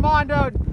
There's